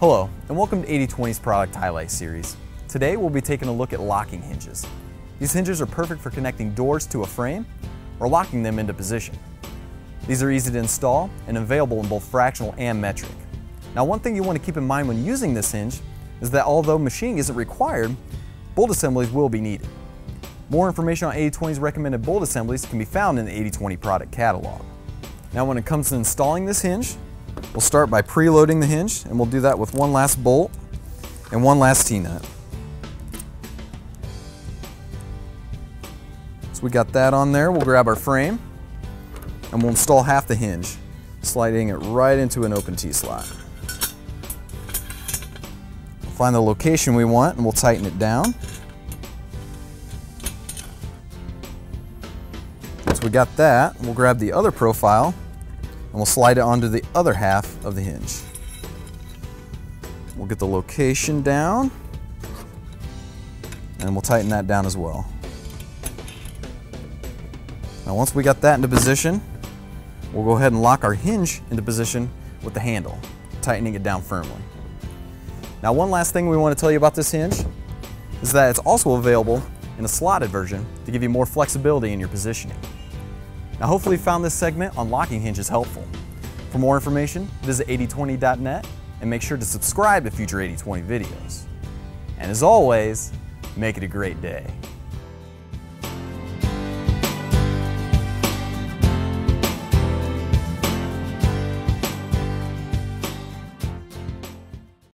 Hello, and welcome to 8020's Product Highlight Series. Today we'll be taking a look at locking hinges. These hinges are perfect for connecting doors to a frame or locking them into position. These are easy to install and available in both fractional and metric. Now one thing you want to keep in mind when using this hinge is that although machining isn't required, bolt assemblies will be needed. More information on 8020's recommended bolt assemblies can be found in the 8020 product catalog. Now when it comes to installing this hinge, we'll start by preloading the hinge and we'll do that with one last bolt and one last T-nut. So we got that on there, we'll grab our frame and we'll install half the hinge, sliding it right into an open T-slot. We'll find the location we want and we'll tighten it down. Once we got that, we'll grab the other profile and we'll slide it onto the other half of the hinge. We'll get the location down and we'll tighten that down as well. Now once we got that into position, we'll go ahead and lock our hinge into position with the handle, tightening it down firmly. Now one last thing we want to tell you about this hinge is that it's also available in a slotted version to give you more flexibility in your positioning. Now hopefully you found this segment on locking hinges helpful. For more information, visit 8020.net and make sure to subscribe to future 8020 videos. And as always, make it a great day.